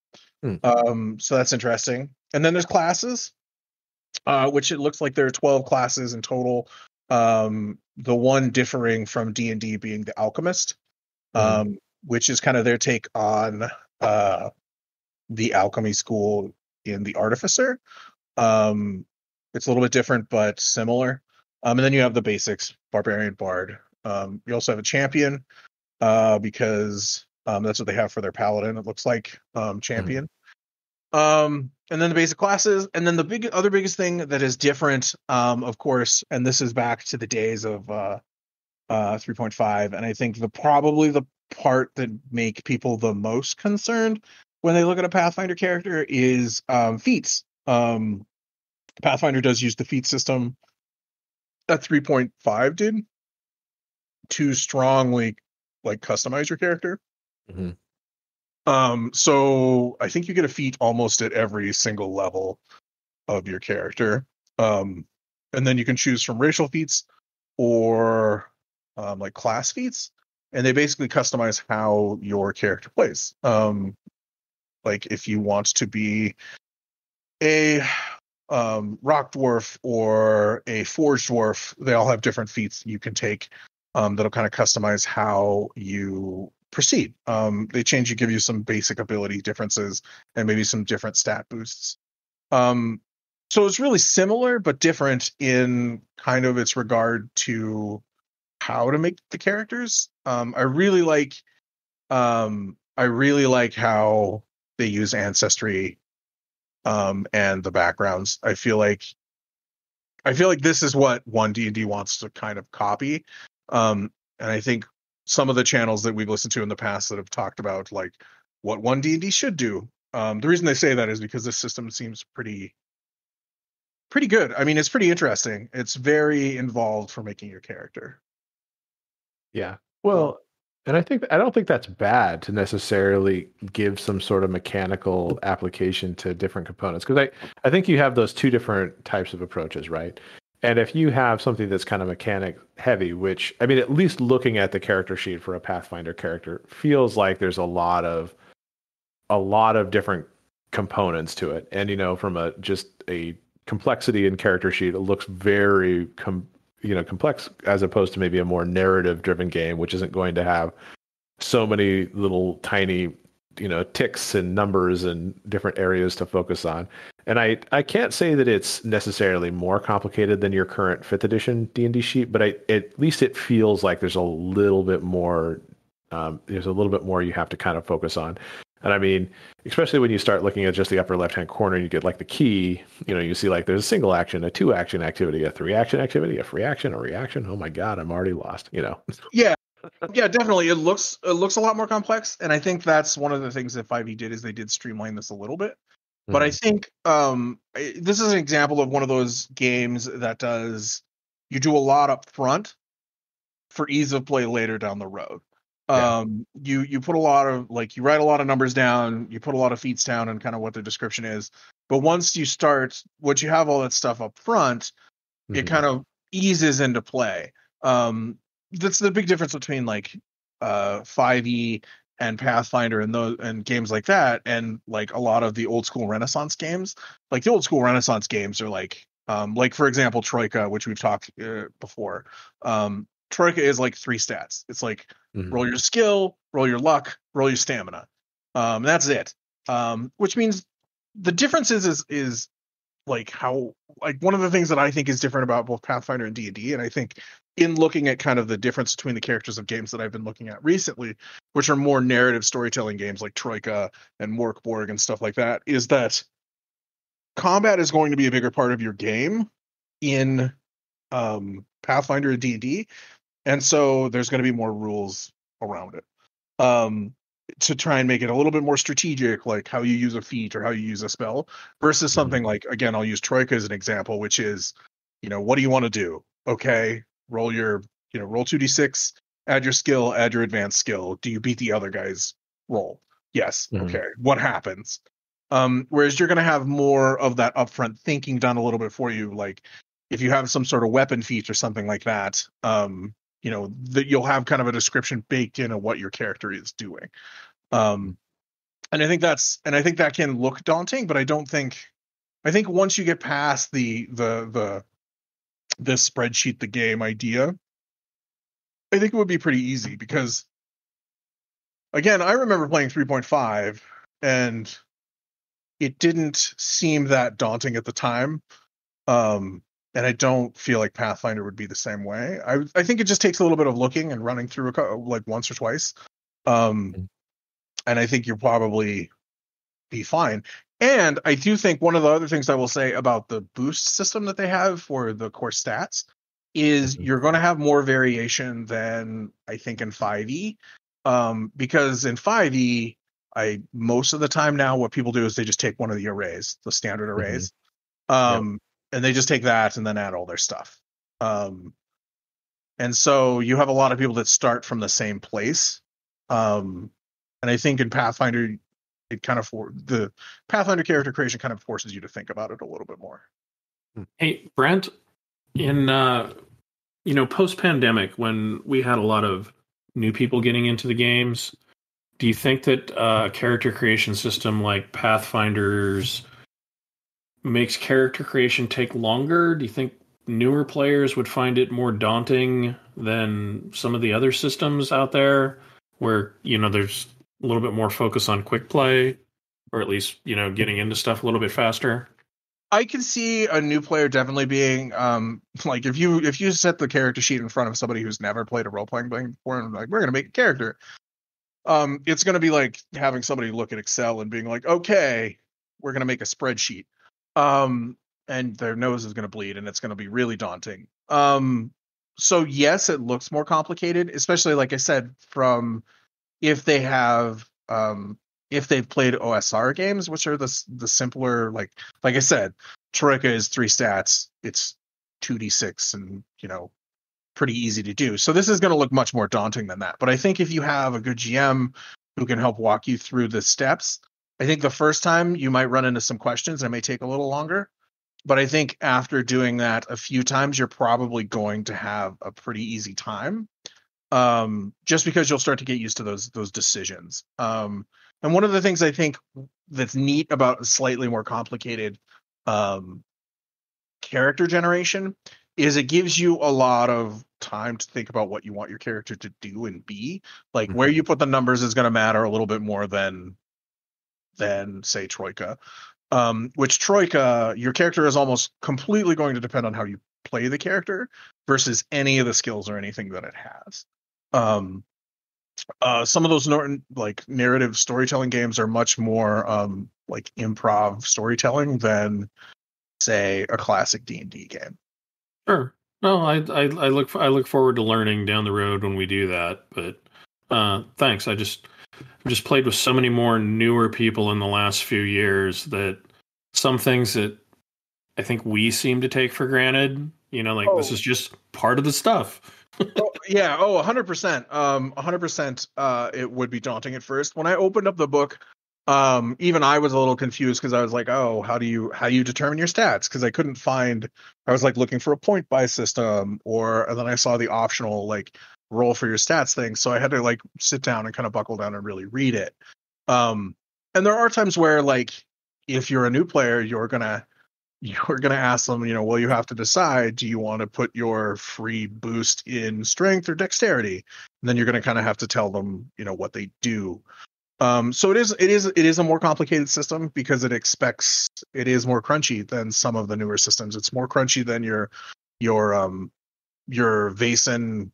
Hmm. Um, so that's interesting. And then there's classes, uh, which it looks like there are 12 classes in total. Um, the one differing from D and D being the alchemist, Mhm. um, which is kind of their take on uh, the alchemy school in the artificer. Um, it's a little bit different, but similar. Um, and then you have the basics: barbarian, bard. Um, you also have a champion, uh, because um, that's what they have for their paladin. It looks like um, champion. Um, and then the basic classes, and then the big other biggest thing that is different, um, of course, and this is back to the days of uh, uh, 3.5, and I think the probably the part that make people the most concerned when they look at a Pathfinder character is um, feats. Um, Pathfinder does use the feat system that 3.5 did to strongly like customize your character. Mhm. Um, so I think you get a feat almost at every single level of your character. Um, and then you can choose from racial feats or um, like class feats, and they basically customize how your character plays. Um, like if you want to be a um, rock dwarf or a forge dwarf, they all have different feats you can take um, that'll kind of customize how you proceed. Um, they change you, give you some basic ability differences and maybe some different stat boosts. Um, so it's really similar but different in kind of its regard to how to make the characters. Um, I really like um, I really like how they use ancestry um, and the backgrounds. I feel like I feel like this is what one D and D wants to kind of copy. Um, and I think some of the channels that we've listened to in the past that have talked about like what one D and D should do. Um, the reason they say that is because this system seems pretty pretty good. I mean, it's pretty interesting. It's very involved for making your character. Yeah. Well, and I think I don't think that's bad to necessarily give some sort of mechanical application to different components because I I think you have those two different types of approaches, right? And if you have something that's kind of mechanic heavy, which I mean, at least looking at the character sheet for a Pathfinder character feels like there's a lot of a lot of different components to it. And you know, from a just a complexity in character sheet, it looks very com- you know complex as opposed to maybe a more narrative driven game which isn't going to have so many little tiny you know ticks and numbers and different areas to focus on and i i can't say that it's necessarily more complicated than your current fifth edition d&d sheet but I, at least it feels like there's a little bit more um, there's a little bit more you have to kind of focus on And I mean, especially when you start looking at just the upper left hand corner, you get like the key. You know, you see like there's a single action, a two action activity, a three action activity, a free action, a reaction. Oh my god, I'm already lost. You know. Yeah, yeah, definitely. It looks it looks a lot more complex, and I think that's one of the things that 5e did is they did streamline this a little bit. But I think um, this is an example of one of those games that does you do a lot up front for ease of play later down the road. Yeah. Um, you you put a lot of like you write a lot of numbers down, you put a lot of feats down, and kind of what the description is. But once you start, once you have all that stuff up front, it Mhm. kind of eases into play. Um, that's the big difference between like uh 5e and Pathfinder and those and games like that, and like a lot of the old school Renaissance games. Like the old school Renaissance games are like, um, like for example, Troika, which we've talked uh, before. Um, Troika is like three stats. It's like Mhm. roll your skill, roll your luck, roll your stamina. Um, that's it. Um, which means the difference is is is like how like one of the things that I think is different about both Pathfinder and D and D, and I think in looking at kind of the difference between the characters of games that I've been looking at recently, which are more narrative storytelling games like Troika and Mörk Borg and stuff like that, is that combat is going to be a bigger part of your game in um, Pathfinder and D and so there's going to be more rules around it. Um, to try and make it a little bit more strategic, like how you use a feat or how you use a spell, versus something like again, I'll use Troika as an example, which is, you know, what do you want to do? Okay, roll your, you know, roll two d six, add your skill, add your advanced skill. Do you beat the other guy's roll? Yes. Mhm. Okay. What happens? Um, whereas you're going to have more of that upfront thinking done a little bit for you, like if you have some sort of weapon feat or something like that. Um, you know that you'll have kind of a description baked in of what your character is doing um and i think that's and i think that can look daunting but i don't think i think once you get past the the the this spreadsheet the game idea i think it would be pretty easy because again i remember playing 3.5 and it didn't seem that daunting at the time um and I don't feel like Pathfinder would be the same way. I I think it just takes a little bit of looking and running through a like once or twice, um, Mm. and I think you'll probably be fine. And I do think one of the other things I will say about the boost system that they have for the core stats is Mhm. you're going to have more variation than I think in 5e, um, because in 5e, I most of the time now what people do is they just take one of the arrays, the standard arrays, um, and they just take that and then add all their stuff. Um, and so you have a lot of people that start from the same place. Um, and I think in Pathfinder, it kind of for the Pathfinder character creation kind of forces you to think about it a little bit more. Hey, Brent, in uh, you know, post pandemic, when we had a lot of new people getting into the games, do you think that uh, a character creation system like Pathfinder's makes character creation take longer? Do you think newer players would find it more daunting than some of the other systems out there, where you know there's a little bit more focus on quick play, or at least you know getting into stuff a little bit faster? I can see a new player definitely being um like if you if you set the character sheet in front of somebody who's never played a role playing game before and like we're gonna make a character, um it's gonna be like having somebody look at Excel and being like, okay, we're gonna make a spreadsheet, um and their nose is gonna bleed and it's gonna be really daunting. Um so yes, it looks more complicated, especially like I said from if they have um if they've played OSR games, which are the the simpler like like I said, Troika is three stats. It's two d six, and you know, pretty easy to do. So this is going to look much more daunting than that. But I think if you have a good GM who can help walk you through the steps, I think the first time you might run into some questions and it may take a little longer. But I think after doing that a few times, you're probably going to have a pretty easy time. Um, just because you'll start to get used to those those decisions. Um, and one of the things I think that's neat about a slightly more complicated um, character generation is it gives you a lot of time to think about what you want your character to do and be. Like where you put the numbers is going to matter a little bit more than than say Troika. Um, which Troika, your character is almost completely going to depend on how you play the character versus any of the skills or anything that it has. Um, uh, some of those nor- like narrative storytelling games are much more um, like improv storytelling than say a classic D&D game. Sure. No, I, I I look I look forward to learning down the road when we do that. But uh, thanks. I just I've just played with so many more newer people in the last few years that some things that I think we seem to take for granted. You know, like oh. this is just part of the stuff. Oh, yeah. Oh, 100%. Um, 100%. Uh, it would be daunting at first. When I opened up the book, um, even I was a little confused because I was like, oh, how do you how do you determine your stats? Because I couldn't find. I was like looking for a point buy system, or and then I saw the optional like roll for your stats thing. So I had to like sit down and kind of buckle down and really read it. Um, and there are times where like if you're a new player, you're gonna you're going to ask them, you know, well, you have to decide do you want to put your free boost in strength or dexterity? And then you're going to kind of have to tell them, you know, what they do. Um, so it is it is it is a more complicated system because it expects it is more crunchy than some of the newer systems. It's more crunchy than your your um your Vaesen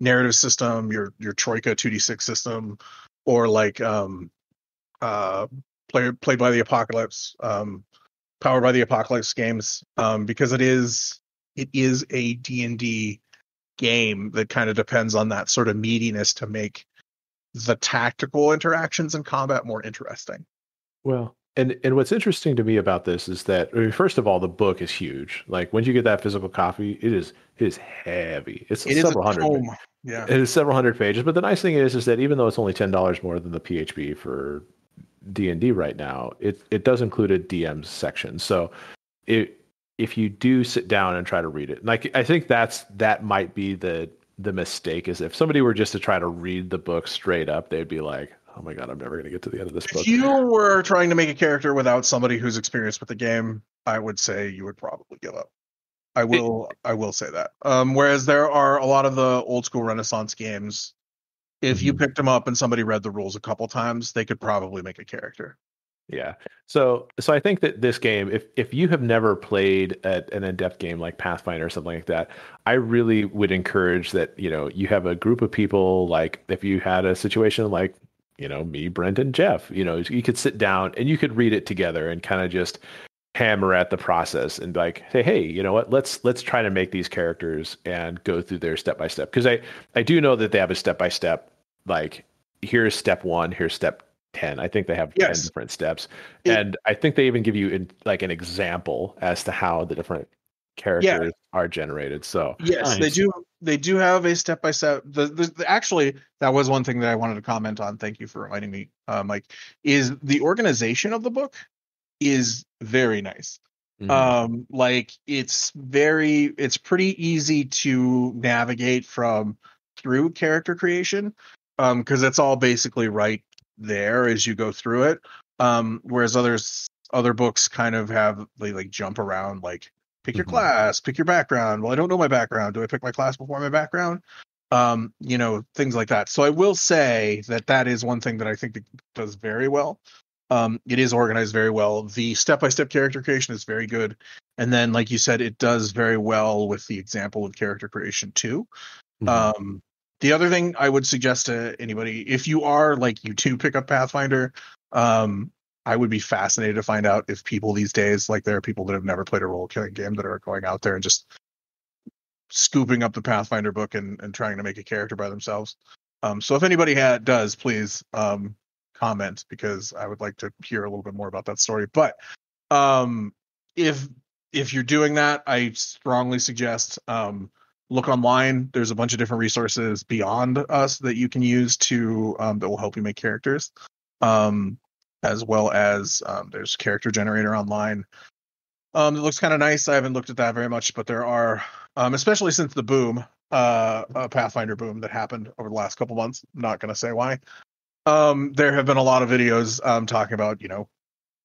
narrative system, your your Troika 2d6 system, or like um uh play, played by the apocalypse um Powered by the Apocalypse games um, because it is it is a D&D game that kind of depends on that sort of meatiness to make the tactical interactions and combat more interesting. Well, and and what's interesting to me about this is that I mean, first of all, the book is huge. Like once you get that physical copy, it is it is heavy. It's it several hundred. Tome. Yeah, it is several hundred pages. But the nice thing is, is that even though it's only ten dollars more than the PHB for D and D right now, it it does include a DM section. So it if you do sit down and try to read it, like I think that's that might be the the mistake is if somebody were just to try to read the book straight up, they'd be like, "Oh my god, I'm never going to get to the end of this book." If you were trying to make a character without somebody who's experienced with the game, I would say you would probably give up. I will I will say that. Um, whereas there are a lot of the old school Renaissance games if you mm-hmm. picked them up and somebody read the rules a couple times, they could probably make a character. Yeah. So so I think that this game, if if you have never played a, an in-depth game like Pathfinder or something like that, I really would encourage that, you know, you have a group of people like if you had a situation like, you know, me, Brent, and Jeff, you know, you could sit down and you could read it together and kind of just hammer at the process and like say hey you know what? Let's let's try to make these characters and go through their step by step. Because i i do know that they have a step by step like here's step one here's step 10 i think they have yes. 10 different steps. It, and i think they even give you in, like an example as to how the different characters yeah. are generated. So yes nice. they do they do have a step by step. The, the actually that was one thing that i wanted to comment on. Thank you for reminding me uh, mike. Is the organization of the book is very nice. Mm-hmm. Um, like it's very, it's pretty easy to navigate from through character creation, um, because it's all basically right there as you go through it. Um, whereas others, other books kind of have they like jump around, like pick your mm-hmm. class, pick your background. Well, I don't know my background. Do I pick my class before my background? Um, you know, things like that. So I will say that that is one thing that I think does very well. Um, it is organized very well. The step-by-step character creation is very good, and then, like you said, it does very well with the example of character creation too. Mm-hmm. Um, the other thing I would suggest to anybody, if you are like you too pick up Pathfinder, um, I would be fascinated to find out if people these days, like there are people that have never played a role playing game that are going out there and just scooping up the Pathfinder book and, and trying to make a character by themselves. Um, so if anybody had, does, please um, comment because I would like to hear a little bit more about that story. But um, if if you're doing that, I strongly suggest um, look online. There's a bunch of different resources beyond us that you can use to um, that will help you make characters, um, as well as um, there's character generator online. Um, it looks kind of nice. I haven't looked at that very much, but there are, um, especially since the boom, uh, Pathfinder boom that happened over the last couple months. I'm not going to say why um, there have been a lot of videos um, talking about you know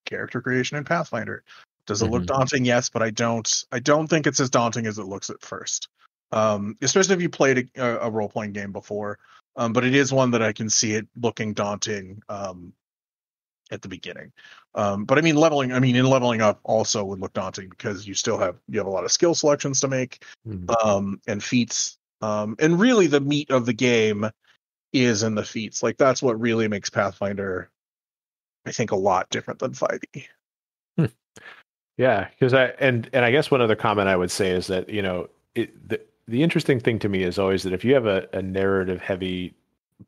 character creation in Pathfinder. Does it mm-hmm. look daunting? Yes, but I don't. I don't think it's as daunting as it looks at first. Um, especially if you played a, a role playing game before. Um, but it is one that I can see it looking daunting um, at the beginning. Um, but I mean, leveling. I mean, in leveling up also would look daunting because you still have you have a lot of skill selections to make mm-hmm. um, and feats. Um, and really, the meat of the game is in the feats. Like that's what really makes Pathfinder, I think, a lot different than 5e. Hmm. Yeah, because I and and I guess one other comment I would say is that you know it, the the interesting thing to me is always that if you have a, a narrative heavy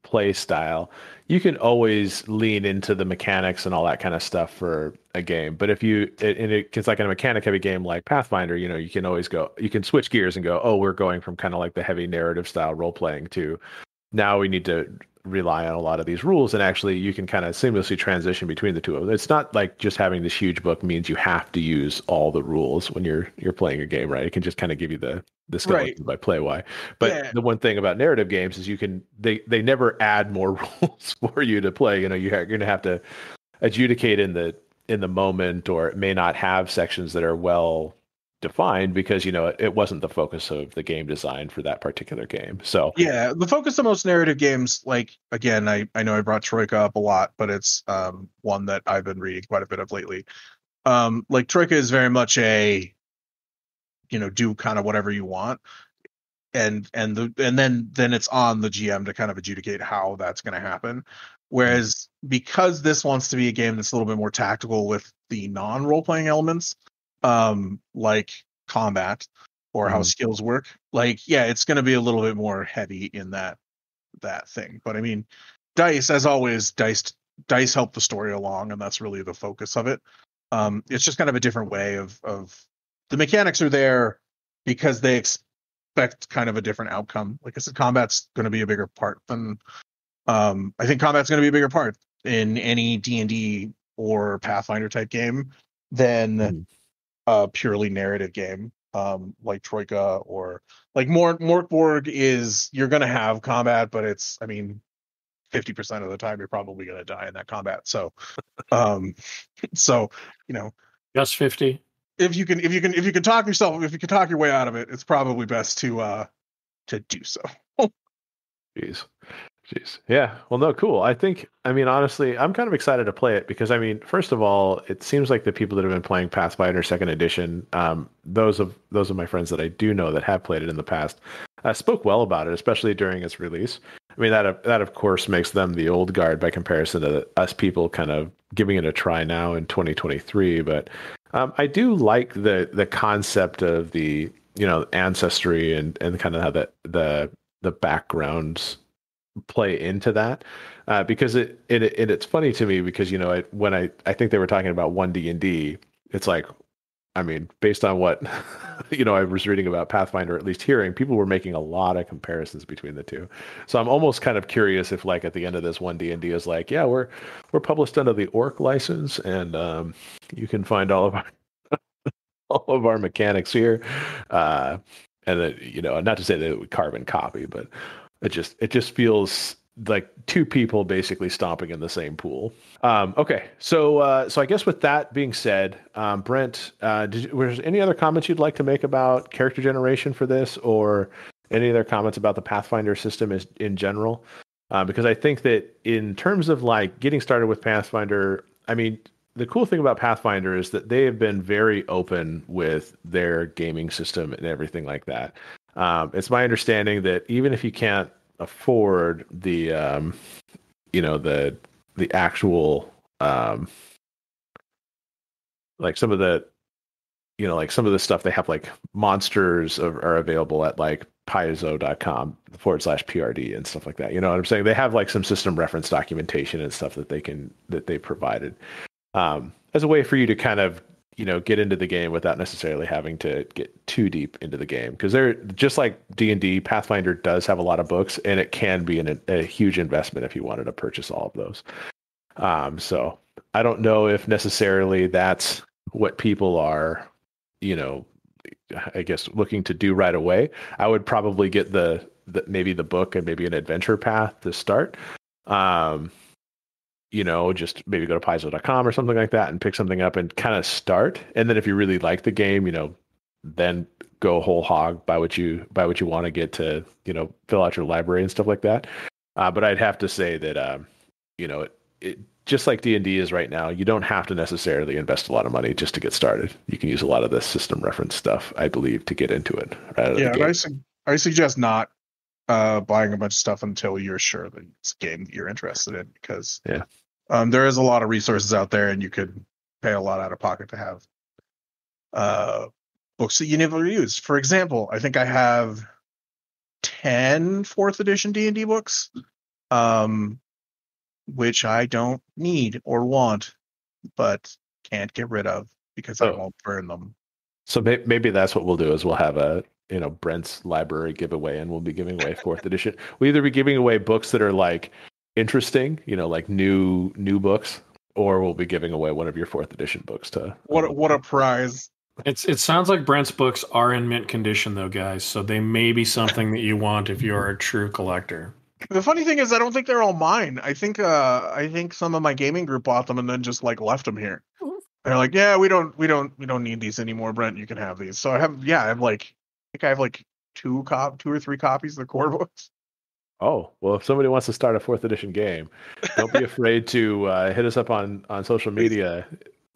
play style, you can always lean into the mechanics and all that kind of stuff for a game. But if you and it, it's like in a mechanic heavy game like Pathfinder, you know, you can always go, you can switch gears and go, oh, we're going from kind of like the heavy narrative style role playing to now we need to rely on a lot of these rules and actually you can kind of seamlessly transition between the two of them. It's not like just having this huge book means you have to use all the rules when you're you're playing a game, right? It can just kind of give you the the skeleton right. by play why. But yeah. the one thing about narrative games is you can they they never add more rules for you to play. You know, you you're going to have to adjudicate in the in the moment or it may not have sections that are well defined because you know it, wasn't the focus of the game design for that particular game. So yeah the focus of most narrative games like again i i know i brought troika up a lot but it's um one that i've been reading quite a bit of lately. Um like troika is very much a you know do kind of whatever you want. And and the and then then it's on the gm to kind of adjudicate how that's going to happen. Whereas because this wants to be a game that's a little bit more tactical with the non role playing elements um, like combat or how mm. skills work. Like, yeah, it's going to be a little bit more heavy in that that thing. But I mean, dice, as always, dice dice help the story along, and that's really the focus of it. Um, it's just kind of a different way of of the mechanics are there because they expect kind of a different outcome. Like I said, combat's going to be a bigger part than um, I think combat's going to be a bigger part in any D and D or Pathfinder type game than mm a purely narrative game um, like Troika or like Mort Mörk Borg is you're gonna have combat, but it's I mean, fifty percent of the time you're probably gonna die in that combat. So, um, so you know, just fifty. If you can, if you can, if you can talk yourself, if you can talk your way out of it, it's probably best to uh to do so. Jeez. Jeez. Yeah. Well, no, cool. I think, I mean, honestly, I'm kind of excited to play it because, I mean, first of all, it seems like the people that have been playing Pathfinder Second Edition, um, those of those of my friends that I do know that have played it in the past, uh, spoke well about it, especially during its release. I mean, that that of course makes them the old guard by comparison to us people kind of giving it a try now in 2023. But um, I do like the the concept of the you know ancestry and and kind of how the the the backgrounds play into that uh, because it, it, it it's funny to me because you know I, when I I think they were talking about one D and D, it's like I mean based on what you know I was reading about Pathfinder, at least hearing people were making a lot of comparisons between the two. So I'm almost kind of curious if like at the end of this one D and D is like yeah we're we're published under the Orc license and um, you can find all of our all of our mechanics here. Uh, and then you know not to say that it would carbon copy, but it just it just feels like two people basically stomping in the same pool. Um, okay, so uh, so I guess with that being said, um, Brent, uh, did was there any other comments you'd like to make about character generation for this, or any other comments about the Pathfinder system is, in general? Uh, because I think that in terms of like getting started with Pathfinder, I mean, the cool thing about Pathfinder is that they have been very open with their gaming system and everything like that. Um, it's my understanding that even if you can't afford the, um, you know, the the actual, um, like some of the, you know, like some of the stuff they have, like monsters are, are available at like paizo.com forward slash PRD and stuff like that. You know what I'm saying? They have like some system reference documentation and stuff that they can that they provided um, as a way for you to kind of you know get into the game without necessarily having to get too deep into the game. Because they're just like d&d pathfinder does have a lot of books and it can be an, a huge investment if you wanted to purchase all of those. Um, so i don't know if necessarily that's what people are you know i guess looking to do right away. I would probably get the, the maybe the book and maybe an adventure path to start. Um, you know, just maybe go to paizo.com or something like that and pick something up and kind of start. And then if you really like the game, you know, then go whole hog, buy what you buy what you want to get to, you know, fill out your library and stuff like that. Uh, but I'd have to say that, um, you know, it, it, just like D and D is right now, you don't have to necessarily invest a lot of money just to get started. You can use a lot of the system reference stuff, I believe, to get into it. Yeah, I, su- I suggest not uh, buying a bunch of stuff until you're sure that it's a game that you're interested in because Yeah. Um, there is a lot of resources out there and you could pay a lot out of pocket to have uh, books that you never use. For example, I think I have 10 fourth edition D&D books um, which I don't need or want but can't get rid of because I Oh. won't burn them. So may- maybe that's what we'll do is we'll have a you know Brent's library giveaway, and we'll be giving away fourth edition. We'll either be giving away books that are like interesting, you know, like new new books, or we'll be giving away one of your fourth edition books to What a, what a prize. It's it sounds like Brent's books are in mint condition though, guys. So they may be something that you want if you are a true collector. The funny thing is, I don't think they're all mine. I think uh, I think some of my gaming group bought them and then just like left them here. They're like, yeah, we don't, we don't, we don't need these anymore, Brent. You can have these. So I have, yeah, I have like, I think I have like two cop, two or three copies of the core books. Oh well, if somebody wants to start a fourth edition game, don't be afraid to uh, hit us up on on social media.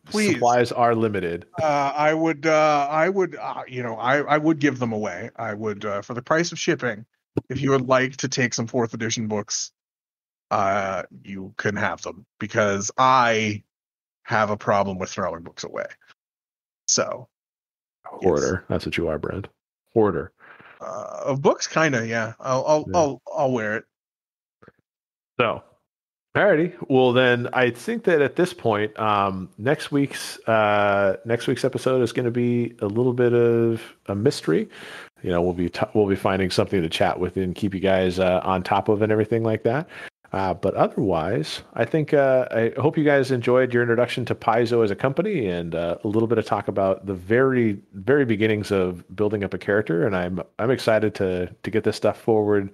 Please. Supplies are limited. Uh, I would, uh, I would, uh, you know, I, I would give them away. I would, uh, for the price of shipping, if you would like to take some fourth edition books, uh, you can have them because I have a problem with throwing books away. So Hoarder. That's what you are, Brent. Hoarder. Uh, of books, kind of, yeah. I'll, I'll, Yeah. I'll, I'll wear it. So, alrighty. Well, then I think that at this point, um, next week's uh, next week's episode is going to be a little bit of a mystery. You know, we'll be t- we'll be finding something to chat with and keep you guys uh, on top of and everything like that. Uh, but otherwise, I think uh, I hope you guys enjoyed your introduction to Paizo as a company and uh, a little bit of talk about the very very beginnings of building up a character. And I'm I'm excited to to get this stuff forward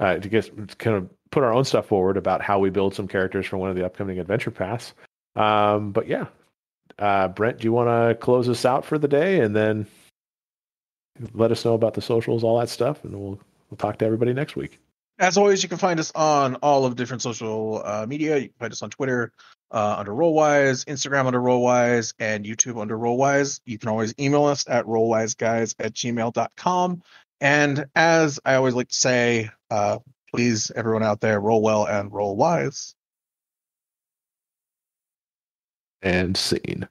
uh, to get kind of put our own stuff forward about how we build some characters for one of the upcoming adventure paths. Um, but yeah, uh, Brent, do you want to close us out for the day and then let us know about the socials, all that stuff, and we'll we'll talk to everybody next week. As always, you can find us on all of different social uh, media. You can find us on Twitter uh, under Rollwise, Instagram under Rollwise, and YouTube under Rollwise. You can always email us at rollwiseguys at gmail.com. And as I always like to say, uh, please, everyone out there, roll well and roll wise. And scene.